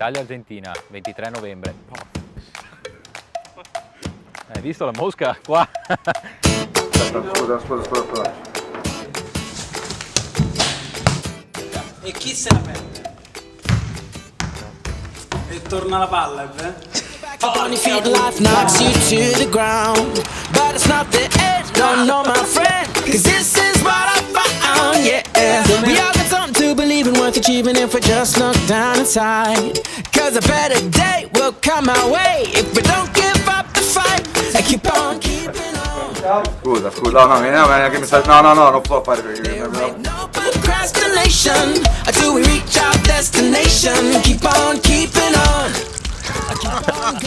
Italia-Argentina, 23 novembre. Hai visto la mosca qua? Scusa, scusa, scusa, scusa. E chi se la perde? E torna la palla, è achieving if we just look down inside. Cause a better day will come our way if we don't give up the fight and keep on keeping on. Scusa, scusa, no, no, no, no, che mi sa- no, no, no, non può fare perché... No procrastination until we reach our destination. Keep on keeping on. Keep on.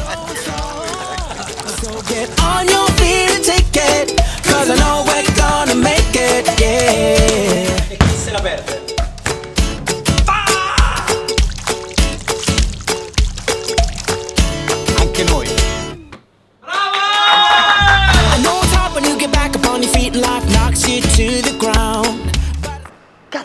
So get on your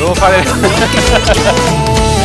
ローれる？